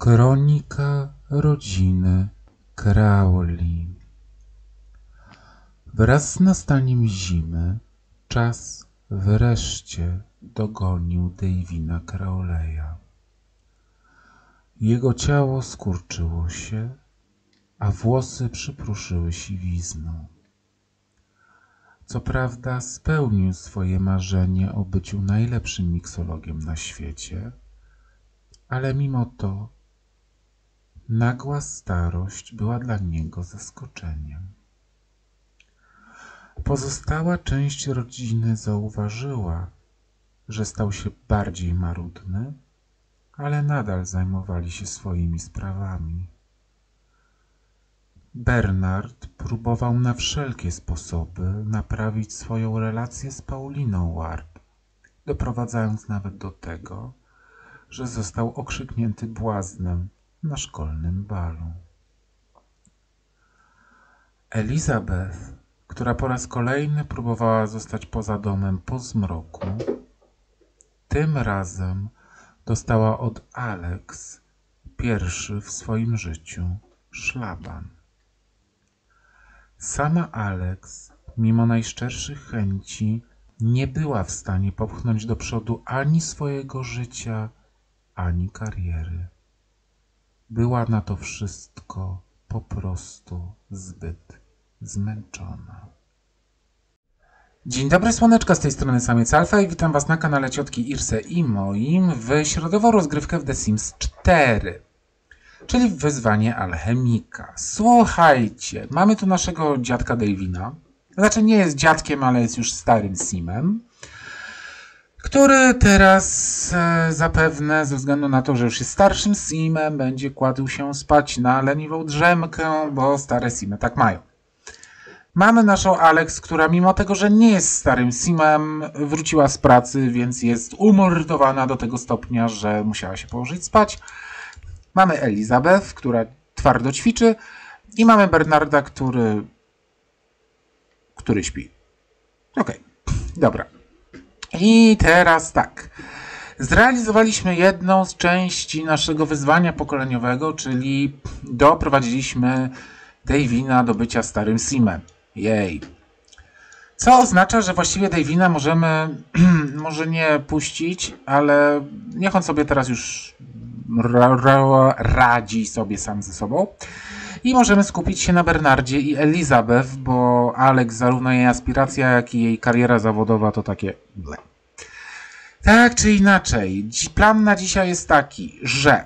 Kronika rodziny Crowley Wraz z nastaniem zimy czas wreszcie dogonił Davina Crowleya. Jego ciało skurczyło się, a włosy przypruszyły siwizną. Co prawda spełnił swoje marzenie o byciu najlepszym miksologiem na świecie, ale mimo to nagła starość była dla niego zaskoczeniem. Pozostała część rodziny zauważyła, że stał się bardziej marudny, ale nadal zajmowali się swoimi sprawami. Bernard próbował na wszelkie sposoby naprawić swoją relację z Pauliną Ward, doprowadzając nawet do tego, że został okrzyknięty błaznem na szkolnym balu. Elizabeth, która po raz kolejny próbowała zostać poza domem po zmroku, tym razem dostała od Alex pierwszy w swoim życiu szlaban. Sama Alex, mimo najszczerszych chęci, nie była w stanie popchnąć do przodu ani swojego życia, ani kariery. Była na to wszystko po prostu zbyt zmęczona. Dzień dobry słoneczka, z tej strony Samiec Alfa i witam Was na kanale Ciotki Irse i moim w środową rozgrywkę w The Sims 4 czyli wyzwanie alchemika. Słuchajcie, mamy tu naszego dziadka Davina. Znaczy nie jest dziadkiem, ale jest już starym simem, który teraz e, zapewne ze względu na to, że już jest starszym simem, będzie kładł się spać na leniwą drzemkę, bo stare simy tak mają. Mamy naszą Alex, która mimo tego, że nie jest starym simem, wróciła z pracy, więc jest umordowana do tego stopnia, że musiała się położyć spać. Mamy Elizabeth, która twardo ćwiczy i mamy Bernarda, który który śpi. Okej, okay. dobra. I teraz tak. Zrealizowaliśmy jedną z części naszego wyzwania pokoleniowego, czyli doprowadziliśmy Davina do bycia starym simem. Jej. Co oznacza, że właściwie Davina możemy może nie puścić, ale niech on sobie teraz już radzi sobie sam ze sobą. I możemy skupić się na Bernardzie i Elizabeth, bo Alex, zarówno jej aspiracja, jak i jej kariera zawodowa to takie ble. Tak czy inaczej, plan na dzisiaj jest taki, że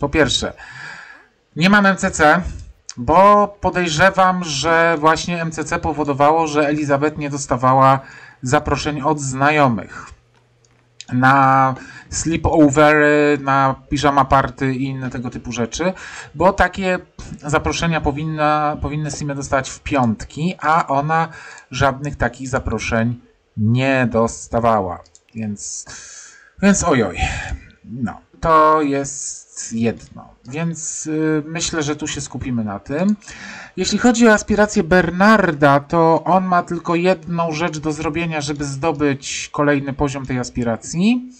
po pierwsze, nie mam MCC, bo podejrzewam, że właśnie MCC powodowało, że Elizabeth nie dostawała zaproszeń od znajomych na sleepovery, na piżama party i inne tego typu rzeczy, bo takie zaproszenia powinna, powinny Sime dostać w piątki, a ona żadnych takich zaproszeń nie dostawała. Więc, więc ojoj. No, to jest jedno. Więc y, myślę, że tu się skupimy na tym. Jeśli chodzi o aspirację Bernarda, to on ma tylko jedną rzecz do zrobienia, żeby zdobyć kolejny poziom tej aspiracji.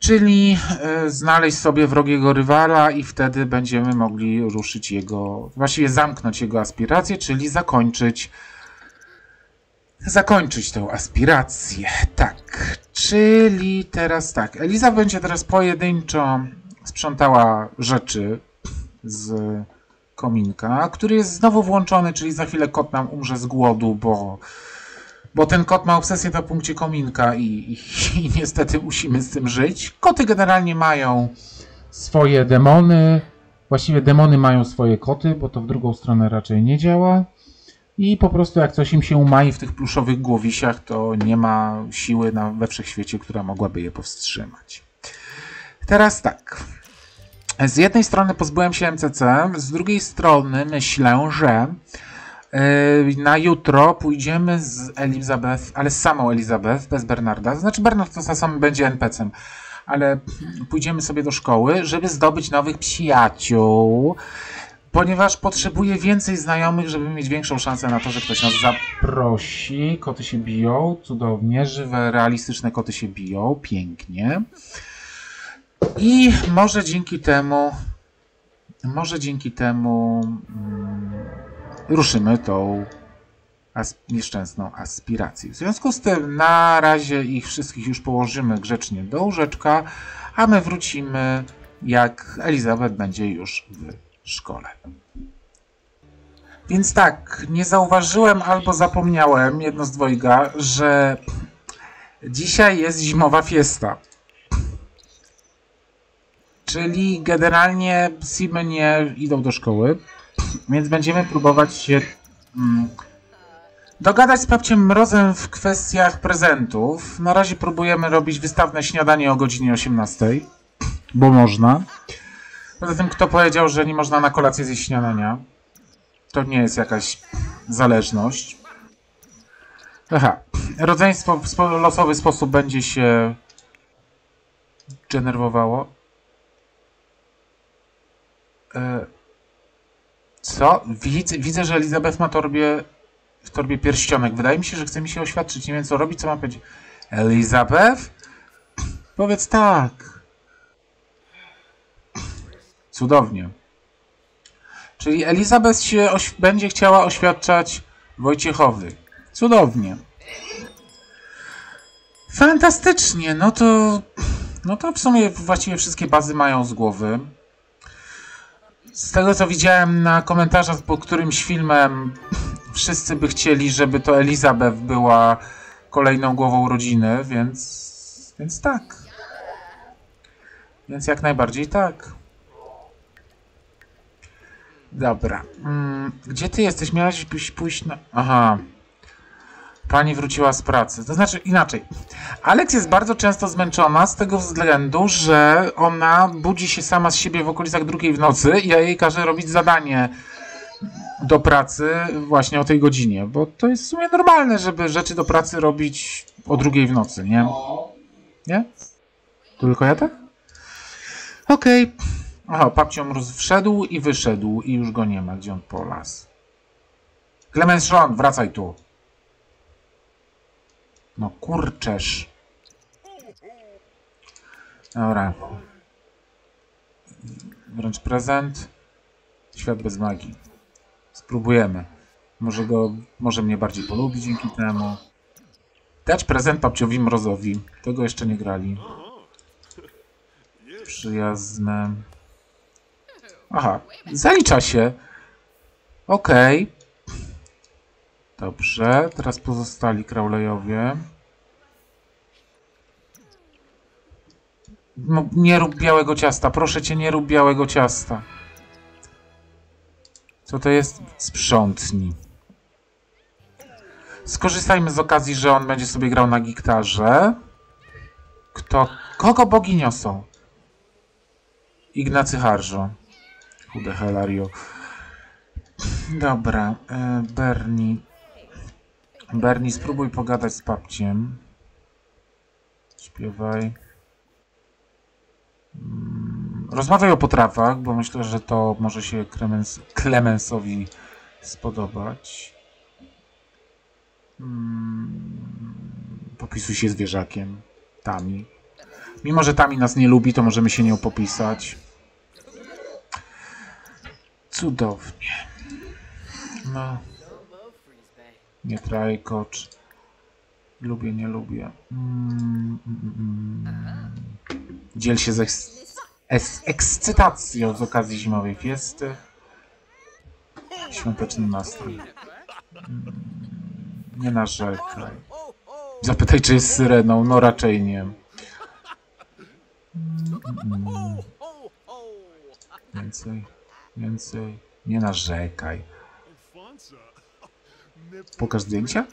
Czyli y, znaleźć sobie wrogiego rywala i wtedy będziemy mogli ruszyć jego, właściwie zamknąć jego aspirację, czyli zakończyć zakończyć tę aspirację. Tak, czyli teraz tak. Eliza będzie teraz pojedynczo sprzątała rzeczy z kominka, który jest znowu włączony, czyli za chwilę kot nam umrze z głodu, bo, bo ten kot ma obsesję na punkcie kominka i, i, i niestety musimy z tym żyć. Koty generalnie mają swoje demony. Właściwie demony mają swoje koty, bo to w drugą stronę raczej nie działa. I po prostu jak coś im się umai w tych pluszowych głowisiach, to nie ma siły na, we wszechświecie, która mogłaby je powstrzymać. Teraz tak. Z jednej strony pozbyłem się MCC, z drugiej strony myślę, że na jutro pójdziemy z Elizabeth, ale z samą Elizabeth, bez Bernarda. Znaczy Bernard to sam będzie NPC-em, ale pójdziemy sobie do szkoły, żeby zdobyć nowych przyjaciół ponieważ potrzebuję więcej znajomych, żeby mieć większą szansę na to, że ktoś nas zaprosi. Koty się biją, cudownie, żywe, realistyczne koty się biją, pięknie. I może dzięki temu, może dzięki temu mm, ruszymy tą as nieszczęsną aspirację. W związku z tym na razie ich wszystkich już położymy grzecznie do łóżeczka, a my wrócimy jak Elizabeth będzie już w szkole. Więc tak, nie zauważyłem albo zapomniałem, jedno z dwojga, że dzisiaj jest zimowa fiesta. Czyli generalnie Simy nie idą do szkoły, więc będziemy próbować się mm, dogadać z babciem Mrozem w kwestiach prezentów. Na razie próbujemy robić wystawne śniadanie o godzinie 18, bo można. Poza tym, kto powiedział, że nie można na kolację zjeść śniadania? To nie jest jakaś zależność. Aha. Rodzeństwo w losowy sposób będzie się denerwowało. E, co? Widzę, widzę, że Elizabeth ma torbie, w torbie pierścionek. Wydaje mi się, że chce mi się oświadczyć. Nie wiem, co robi, co ma powiedzieć. Elizabeth? Powiedz tak. Cudownie. Czyli Elizabeth się będzie chciała oświadczać Wojciechowi. Cudownie. Fantastycznie. No to, no to w sumie właściwie wszystkie bazy mają z głowy. Z tego co widziałem na komentarzach pod którymś filmem, wszyscy by chcieli, żeby to Elizabeth była kolejną głową rodziny, więc, więc tak. Więc jak najbardziej tak. Dobra. Mm, gdzie ty jesteś? Miałaś pójść na... Aha. Pani wróciła z pracy. To znaczy inaczej. Alex jest bardzo często zmęczona z tego względu, że ona budzi się sama z siebie w okolicach drugiej w nocy i ja jej każę robić zadanie do pracy właśnie o tej godzinie, bo to jest w sumie normalne, żeby rzeczy do pracy robić o drugiej w nocy, nie? Nie? Tylko ja tak? Okej. Okay. Aha, papcią wszedł i wyszedł i już go nie ma. Gdzie on polas? Clemens Schron, wracaj tu. No kurczesz. Dobra. Wręcz prezent. Świat bez magii. Spróbujemy. Może go, może mnie bardziej polubi dzięki temu. Dać prezent papciowi Mrozowi. Tego jeszcze nie grali. Przyjazne. Aha, zalicza się. Okej. Okay. Dobrze, teraz pozostali Crowleyowie. No, nie rób białego ciasta, proszę cię, nie rób białego ciasta. Co to jest? Sprzątni. Skorzystajmy z okazji, że on będzie sobie grał na gitarze. Kto? Kogo bogi niosą? Ignacy Harżo. Chude Helario. Dobra, e, Bernie. Bernie, spróbuj pogadać z papciem. Śpiewaj. Mm, rozmawiaj o potrawach, bo myślę, że to może się Clemens, Clemensowi spodobać. Hmm, popisuj się zwierzakiem. Tami. Mimo, że Tami nas nie lubi, to możemy się nią popisać. Cudownie. No. Nie trajkocz. Lubię, nie lubię. Mm, mm, mm. Dziel się z eks ekscytacją z okazji zimowej fiesty. Świąteczny nastrój. Mm, nie narzekaj. Zapytaj, czy jest syreną. No raczej nie. Mm, Więcej. Więcej. Nie narzekaj. Pokaż zdjęcia?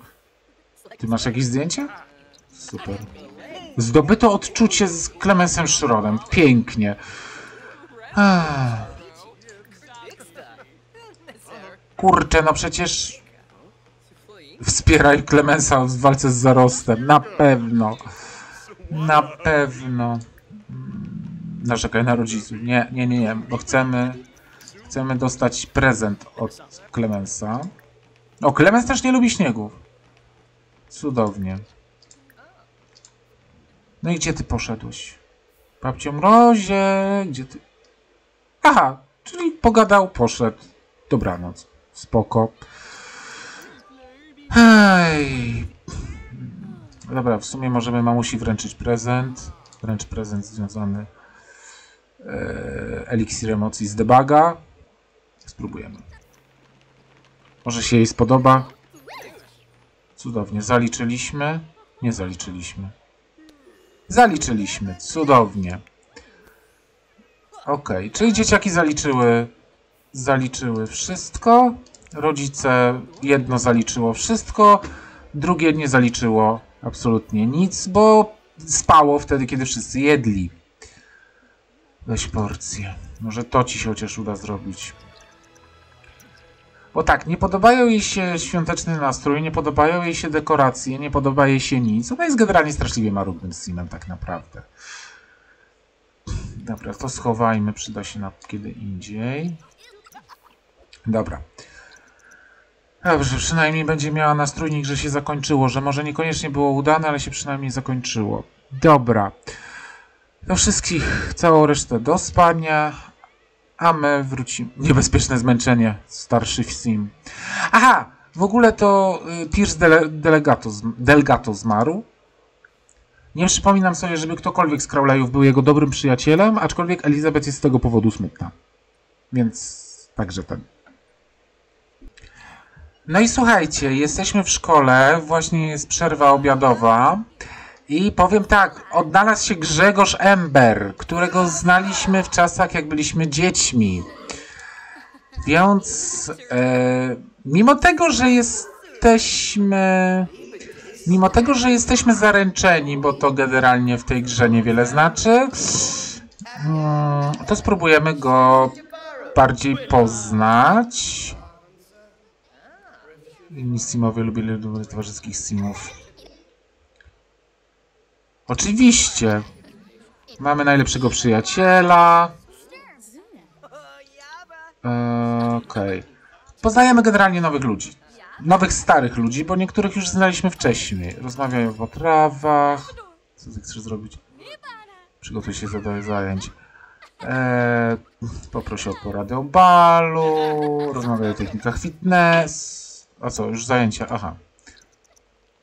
Ty masz jakieś zdjęcia? Super. Zdobyto odczucie z Clemensem Schrodem. Pięknie. Kurczę, no przecież wspieraj Clemensa w walce z zarostem. Na pewno. Na pewno. Narzekaj na rodziców. Nie, nie, nie, nie, bo chcemy chcemy dostać prezent od Clemensa. O, Clemens też nie lubi śniegów. Cudownie. No i gdzie ty poszedłeś? Babcio Mrozie, gdzie ty... Aha, czyli pogadał, poszedł. Dobranoc. Spoko. Hej. Dobra, w sumie możemy mamusi wręczyć prezent. Wręcz prezent związany e, eliksir emocji z debaga. Spróbujemy. Może się jej spodoba. Cudownie. Zaliczyliśmy. Nie zaliczyliśmy. Zaliczyliśmy. Cudownie. Ok, czyli dzieciaki zaliczyły zaliczyły wszystko. Rodzice jedno zaliczyło wszystko, drugie nie zaliczyło absolutnie nic, bo spało wtedy, kiedy wszyscy jedli. Weź porcję. Może to ci się chociaż uda zrobić. Bo tak, nie podobają jej się świąteczny nastrój, nie podobają jej się dekoracje, nie podoba jej się nic. Ona jest generalnie straszliwie marudnym simem tak naprawdę. Dobra, to schowajmy, przyda się na kiedy indziej. Dobra. Dobrze, przynajmniej będzie miała nastrójnik, że się zakończyło, że może niekoniecznie było udane, ale się przynajmniej zakończyło. Dobra. Do wszystkich, całą resztę do spania, a my wrócimy. Niebezpieczne zmęczenie, starszy sim. Aha, w ogóle to y, Pierce Dele Delegato, Delgato zmarł. Nie przypominam sobie, żeby ktokolwiek z Crowleyów był jego dobrym przyjacielem, aczkolwiek Elizabeth jest z tego powodu smutna. Więc także ten. No i słuchajcie, jesteśmy w szkole, właśnie jest przerwa obiadowa. I powiem tak, odnalazł się Grzegorz Ember, którego znaliśmy w czasach, jak byliśmy dziećmi. Więc e, mimo tego, że jesteśmy. Mimo tego, że jesteśmy zaręczeni, bo to generalnie w tej grze niewiele znaczy, mm, to spróbujemy go bardziej poznać. Inni Simowie lubili towarzyskich Simów. Oczywiście. Mamy najlepszego przyjaciela. Okej. Okay. Poznajemy generalnie nowych ludzi. Nowych starych ludzi, bo niektórych już znaliśmy wcześniej. Rozmawiają o potrawach. Co ty chcesz zrobić? Przygotuj się do zajęć. Eee, poproszę o poradę o balu. Rozmawiają o technikach fitness. A co, już zajęcia? Aha.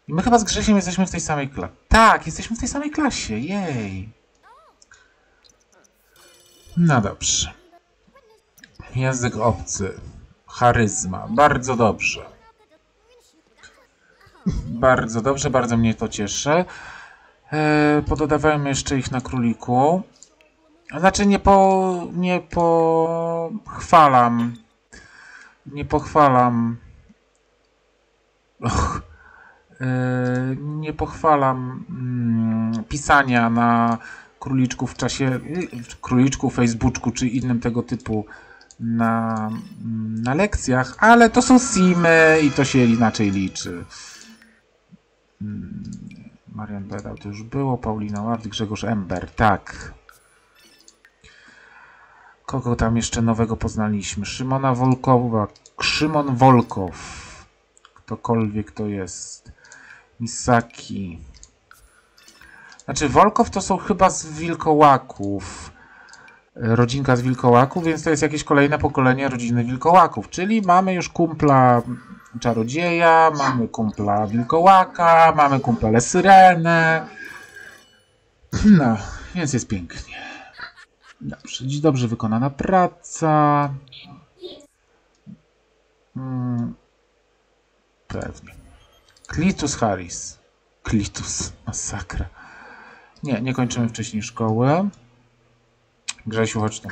My chyba z Grzesiem jesteśmy w tej samej klasie. Tak, jesteśmy w tej samej klasie. Jej. No dobrze. Język obcy. Charyzma. Bardzo dobrze. Bardzo dobrze, bardzo mnie to cieszy. E, pododawajmy jeszcze ich na króliku. Znaczy nie po... nie pochwalam. Nie pochwalam och, nie pochwalam mm, pisania na króliczku w czasie króliczku, Facebooku czy innym tego typu na, na lekcjach, ale to są simy i to się inaczej liczy. Mm, Marian Bedał to już było, Paulina Ławdy, Grzegorz Ember, tak. Kogo tam jeszcze nowego poznaliśmy? Szymona Wolkowa, Szymon Wolkow ktokolwiek to jest. Misaki. Znaczy, Wolkow to są chyba z wilkołaków. Rodzinka z wilkołaków, więc to jest jakieś kolejne pokolenie rodziny wilkołaków. Czyli mamy już kumpla czarodzieja, mamy kumpla wilkołaka, mamy kumpla syrenę. No, więc jest pięknie. Dobrze, dziś dobrze wykonana praca. Hmm. Pewnie. Klitus Harris. Klitus. Masakra. Nie, nie kończymy wcześniej szkoły. Grzesiu, chodź tu.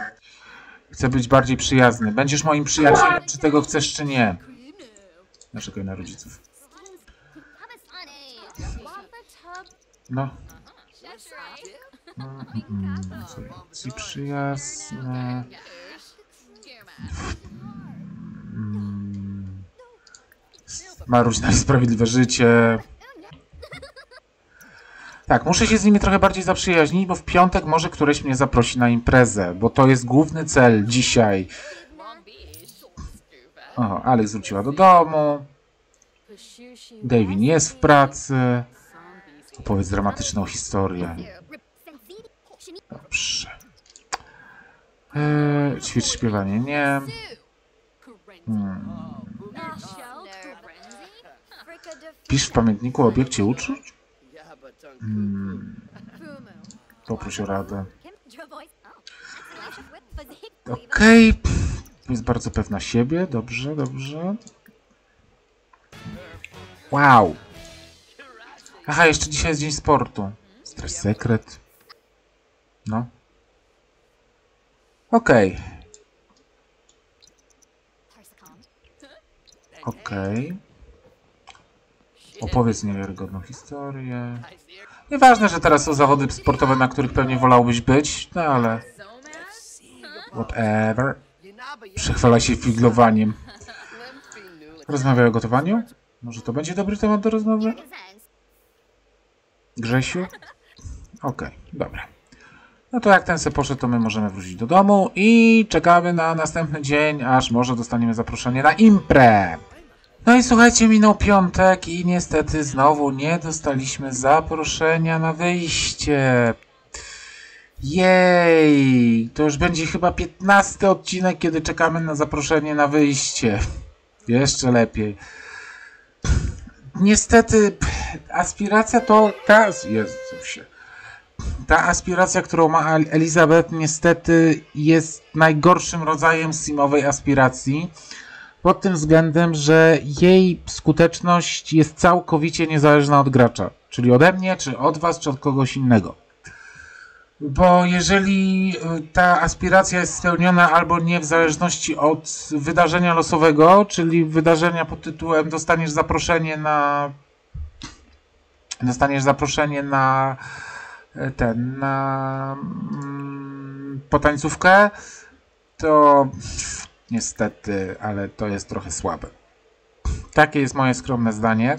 Chcę być bardziej przyjazny. Będziesz moim przyjacielem, czy tego chcesz, czy nie. Naczekaj na rodziców. No. Mm, mm, mm. przyjazne. Maruś na sprawiedliwe życie. Tak, muszę się z nimi trochę bardziej zaprzyjaźnić, bo w piątek może któreś mnie zaprosi na imprezę, bo to jest główny cel dzisiaj. O, Alex wróciła do domu. Davin jest w pracy. Opowiedz dramatyczną historię. Dobrze. Eee, ćwicz śpiewanie, nie. Hmm. Pisz w pamiętniku o obiekcie uczuć? Hmm. Poproś o radę. Okej. Okay. Jest bardzo pewna siebie. Dobrze, dobrze. Wow. Aha, jeszcze dzisiaj jest dzień sportu. Straż sekret. No. Okej. Okay. Okej. Okay. Opowiedz niewiarygodną historię. Nieważne, że teraz są zawody sportowe, na których pewnie wolałbyś być, no ale... Whatever. Przechwala się figlowaniem. Rozmawiaj o gotowaniu? Może to będzie dobry temat do rozmowy? Grzesiu? Okej, okay, dobra. No to jak ten se poszedł, to my możemy wrócić do domu i czekamy na następny dzień, aż może dostaniemy zaproszenie na imprę. No i słuchajcie, minął piątek i niestety znowu nie dostaliśmy zaproszenia na wyjście. Jej, to już będzie chyba 15 odcinek, kiedy czekamy na zaproszenie na wyjście. Jeszcze lepiej. Niestety, aspiracja to ta... Jezusie. Ta aspiracja, którą ma Elizabeth, niestety jest najgorszym rodzajem simowej aspiracji. Pod tym względem, że jej skuteczność jest całkowicie niezależna od gracza. Czyli ode mnie, czy od was, czy od kogoś innego. Bo jeżeli y, ta aspiracja jest spełniona albo nie w zależności od wydarzenia losowego, czyli wydarzenia pod tytułem dostaniesz zaproszenie na dostaniesz zaproszenie na e, ten na mm, potańcówkę, to niestety, ale to jest trochę słabe. Takie jest moje skromne zdanie.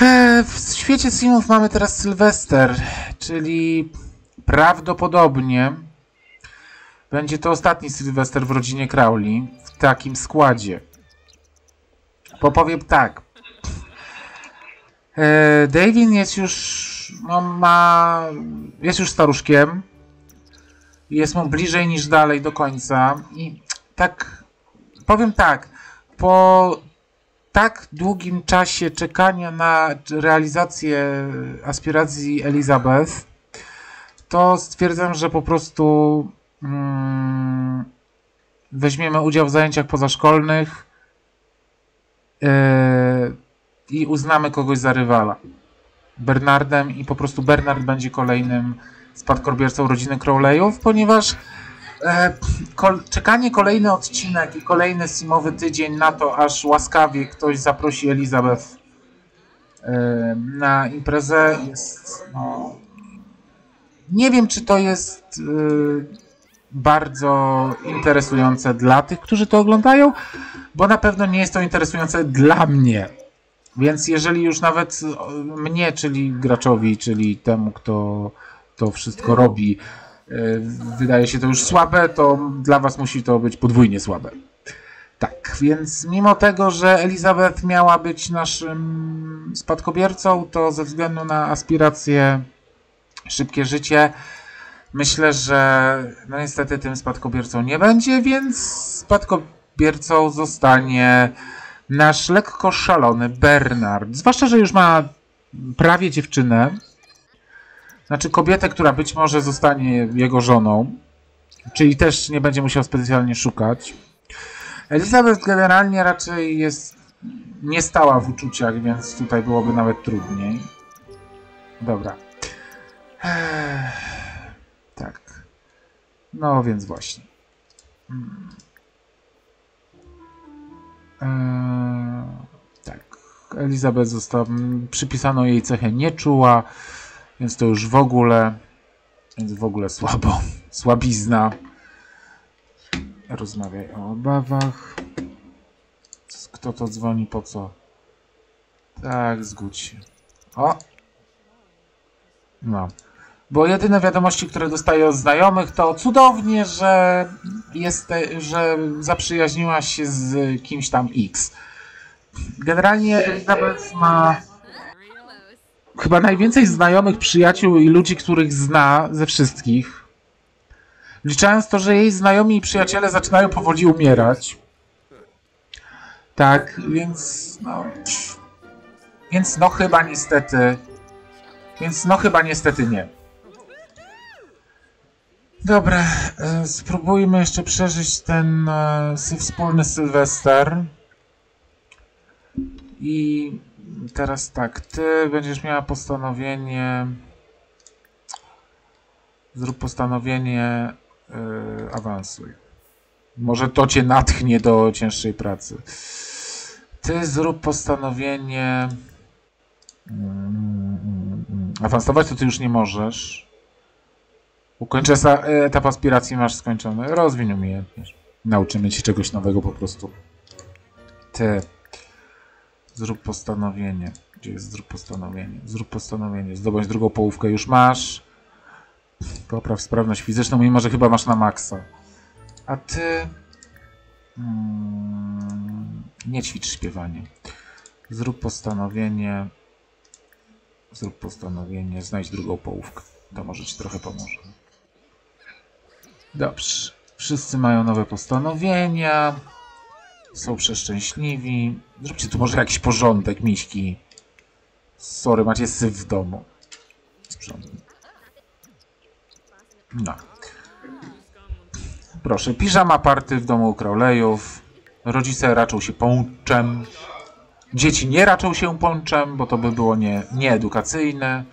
E, w świecie simów mamy teraz Sylwester, czyli Prawdopodobnie będzie to ostatni Sylwester w rodzinie Crowley w takim składzie. Popowiem tak. E, Davin jest już, no ma, jest już staruszkiem. Jest mu bliżej niż dalej do końca. I tak, powiem tak, po tak długim czasie czekania na realizację aspiracji Elizabeth, to stwierdzam, że po prostu mm, weźmiemy udział w zajęciach pozaszkolnych yy, i uznamy kogoś za rywala. Bernardem i po prostu Bernard będzie kolejnym spadkobiercą rodziny Crowleyów, ponieważ kol czekanie kolejny odcinek i kolejny simowy tydzień na to, aż łaskawie ktoś zaprosi Elizabeth e, na imprezę jest no, nie wiem, czy to jest y, bardzo interesujące dla tych, którzy to oglądają, bo na pewno nie jest to interesujące dla mnie. Więc jeżeli już nawet mnie, czyli graczowi, czyli temu, kto to wszystko robi, wydaje się to już słabe, to dla was musi to być podwójnie słabe. Tak, więc mimo tego, że Elizabeth miała być naszym spadkobiercą, to ze względu na aspiracje szybkie życie. Myślę, że no niestety tym spadkobiercą nie będzie, więc spadkobiercą zostanie nasz lekko szalony Bernard. Zwłaszcza, że już ma prawie dziewczynę. Znaczy kobietę, która być może zostanie jego żoną. Czyli też nie będzie musiał specjalnie szukać. Elizabeth generalnie raczej jest nie stała w uczuciach, więc tutaj byłoby nawet trudniej. Dobra. Tak. No więc właśnie. Eee, tak. Elizabeth została. Przypisano jej cechę nie czuła, więc to już w ogóle. Więc w ogóle słabo. Słabizna. Rozmawiaj o obawach. Kto to dzwoni po co? Tak, zgódź się. O! No. Bo jedyne wiadomości, które dostaję od znajomych, to cudownie, że, jest, że zaprzyjaźniła się z kimś tam X. Generalnie Elizabeth ma chyba najwięcej znajomych, przyjaciół i ludzi, których zna ze wszystkich. Liczając to, że jej znajomi i przyjaciele zaczynają powoli umierać. Tak, więc no. Więc no chyba niestety. Więc no chyba niestety nie. Dobra, e, spróbujmy jeszcze przeżyć ten e, wspólny Sylwester. I teraz tak, ty będziesz miała postanowienie. Zrób postanowienie, yy, awansuj. Może to cię natchnie do cięższej pracy. Ty zrób postanowienie. Mm, awansować to ty już nie możesz. Ukończę etap aspiracji, masz skończony. Rozwiń umiejętność. Nauczymy cię czegoś nowego po prostu. Ty. Zrób postanowienie. Gdzie jest zrób postanowienie? Zrób postanowienie. Zdobądź drugą połówkę już masz. Popraw sprawność fizyczną, mimo że chyba masz na maksa. A ty... Hmm, nie ćwicz śpiewanie. Zrób postanowienie. Zrób postanowienie. Znajdź drugą połówkę. To może ci trochę pomoże. Dobrze. Wszyscy mają nowe postanowienia. Są przeszczęśliwi. Zróbcie tu może jakiś porządek, miśki. Sorry, macie syf w domu. No. Proszę, piżama party w domu Crowleyów. Rodzice raczą się pączem. Dzieci nie raczą się pączem, bo to by było nie, nieedukacyjne.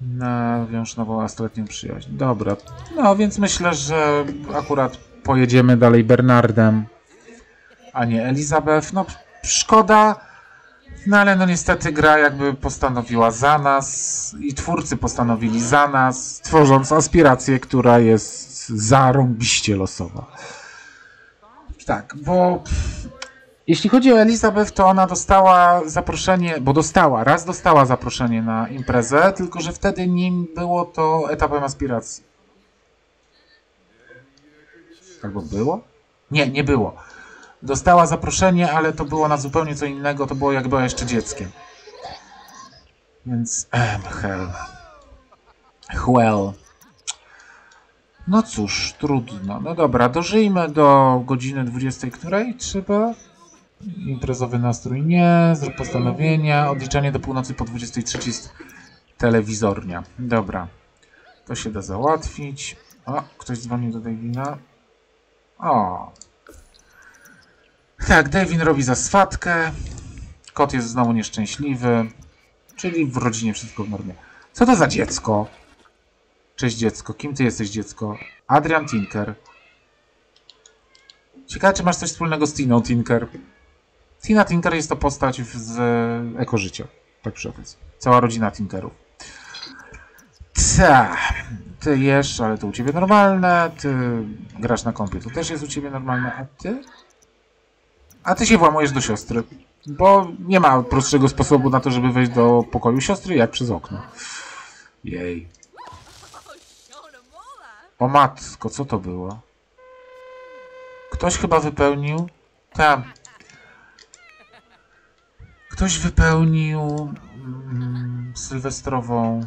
Nawiąż nową nastoletnią przyjaźń. Dobra. No, więc myślę, że akurat pojedziemy dalej Bernardem a nie Elizabeth. No szkoda, no ale no niestety gra jakby postanowiła za nas i twórcy postanowili za nas, tworząc aspirację, która jest zarąbiście losowa. Tak, bo jeśli chodzi o Elizabeth, to ona dostała zaproszenie, bo dostała, raz dostała zaproszenie na imprezę, tylko że wtedy nim było to etapem aspiracji. Albo było? Nie, nie było dostała zaproszenie, ale to było na zupełnie co innego, to było jak była jeszcze dzieckiem. Więc, em, hell. Well. No cóż, trudno. No dobra, dożyjmy do godziny 20, której trzeba. Imprezowy nastrój nie, zrób postanowienia, odliczanie do północy po 23 jest telewizornia. Dobra, to się da załatwić. O, ktoś dzwonił do Davina. O, tak, Devin robi za swatkę. Kot jest znowu nieszczęśliwy. Czyli w rodzinie wszystko w normie. Co to za dziecko? Cześć dziecko. Kim ty jesteś dziecko? Adrian Tinker. Ciekawe, czy masz coś wspólnego z Tiną Tinker. Tina Tinker jest to postać z Eko Życia. Tak przy okazji. Cała rodzina Tinkerów. Ta, ty jesz, ale to u ciebie normalne. Ty grasz na kompie, to też jest u ciebie normalne. A ty? A ty się włamujesz do siostry. Bo nie ma prostszego sposobu na to, żeby wejść do pokoju siostry, jak przez okno. Jej. O matko, co to było? Ktoś chyba wypełnił... Tam. Ktoś wypełnił mm, sylwestrową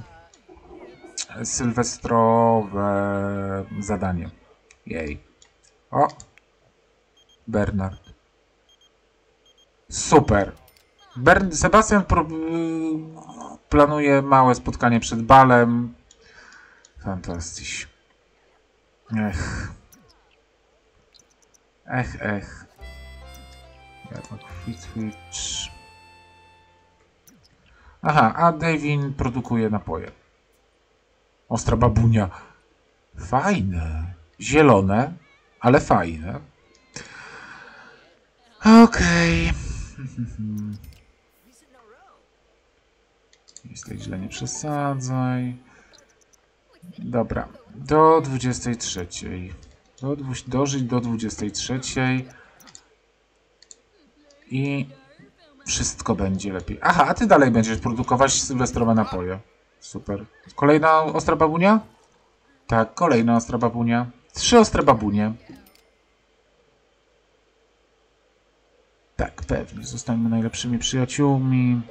sylwestrowe zadanie. Jej. O! Bernard. Super. Sebastian planuje małe spotkanie przed balem. Fantastycznie. Ech. Ech, ech. Switch. Aha, a Davin produkuje napoje. Ostra babunia. Fajne. Zielone, ale fajne. Okej. Okay. Jest tak źle, nie przesadzaj. Dobra, do 23. Do, dożyć do 23. I wszystko będzie lepiej. Aha, a ty dalej będziesz produkować sylwestrowe napoje. Super. Kolejna ostra babunia? Tak, kolejna ostra babunia. Trzy ostre babunie. Tak, pewnie. Zostańmy najlepszymi przyjaciółmi.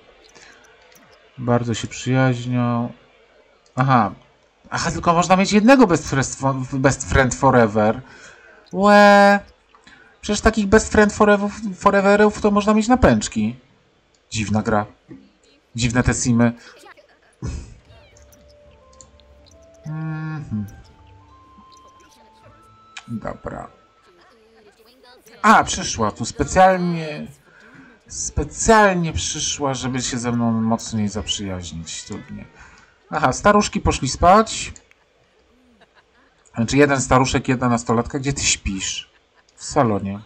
Bardzo się przyjaźnią. Aha. Aha, tylko można mieć jednego best friend, best friend forever. Łe. Przecież takich best friend forever, foreverów to można mieć na pęczki. Dziwna gra. Dziwne te simy. Mhm. Dobra. A, przyszła tu specjalnie. Specjalnie przyszła, żeby się ze mną mocniej zaprzyjaźnić. Trudnie. Aha, staruszki poszli spać. Znaczy jeden staruszek, jedna nastolatka. Gdzie ty śpisz? W salonie.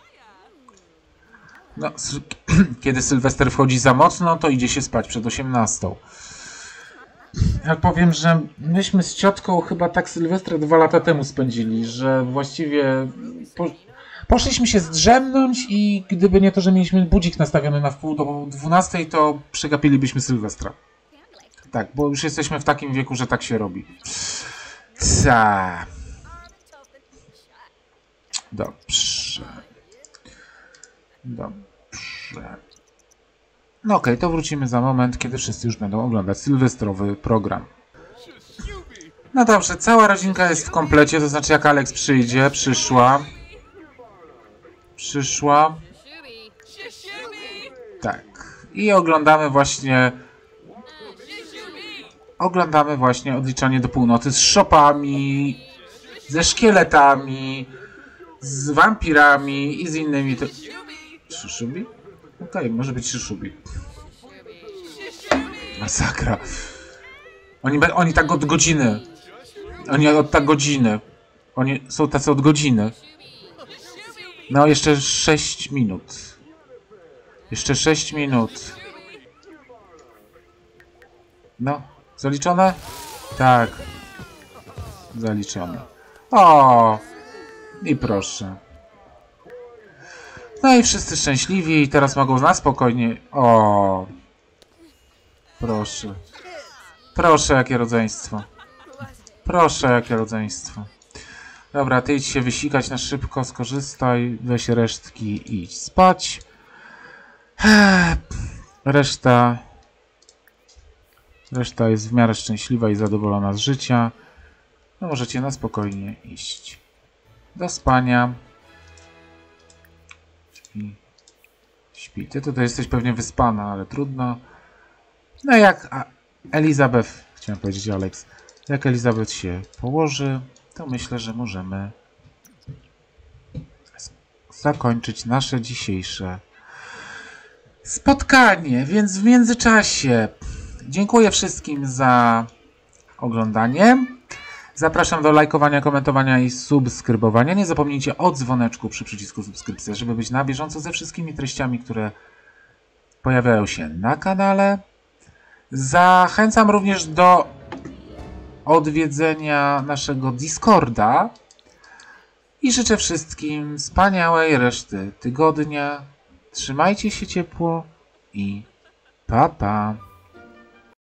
No, kiedy Sylwester wchodzi za mocno, to idzie się spać przed 18. Ja powiem, że myśmy z ciotką chyba tak Sylwestra dwa lata temu spędzili, że właściwie po, poszliśmy się zdrzemnąć i gdyby nie to, że mieliśmy budzik nastawiony na wpół do 12, to przegapilibyśmy Sylwestra. Tak, bo już jesteśmy w takim wieku, że tak się robi. Ta. Dobrze. Dobrze. No okej, okay, to wrócimy za moment, kiedy wszyscy już będą oglądać sylwestrowy program. No dobrze, cała rodzinka jest w komplecie, to znaczy jak Alex przyjdzie, przyszła. Przyszła. Tak. I oglądamy właśnie... Oglądamy właśnie odliczanie do północy z szopami, ze szkieletami, z wampirami i z innymi... Te... Szyszubi? Okej, okay, może być Szyszubi. Masakra. Oni, oni tak od godziny. Oni od tak godziny. Oni są tacy od godziny. No, jeszcze 6 minut. Jeszcze 6 minut. No, zaliczone? Tak. Zaliczone. O! I proszę. No i wszyscy szczęśliwi i teraz mogą na spokojnie... O! Proszę. Proszę, jakie rodzeństwo. Proszę, jakie rodzeństwo. Dobra, ty idź się wysikać na szybko, skorzystaj, weź resztki i idź spać. Reszta... Reszta jest w miarę szczęśliwa i zadowolona z życia. No możecie na spokojnie iść do spania. Śpi. Śpi. Ty tutaj jesteś pewnie wyspana, ale trudno. No jak Elizabeth, chciałem powiedzieć Alex, jak Elizabeth się położy, to myślę, że możemy zakończyć nasze dzisiejsze spotkanie. Więc w międzyczasie dziękuję wszystkim za oglądanie. Zapraszam do lajkowania, komentowania i subskrybowania. Nie zapomnijcie o dzwoneczku przy przycisku subskrypcja, żeby być na bieżąco ze wszystkimi treściami, które pojawiają się na kanale. Zachęcam również do odwiedzenia naszego Discorda i życzę wszystkim wspaniałej reszty tygodnia. Trzymajcie się ciepło i pa pa.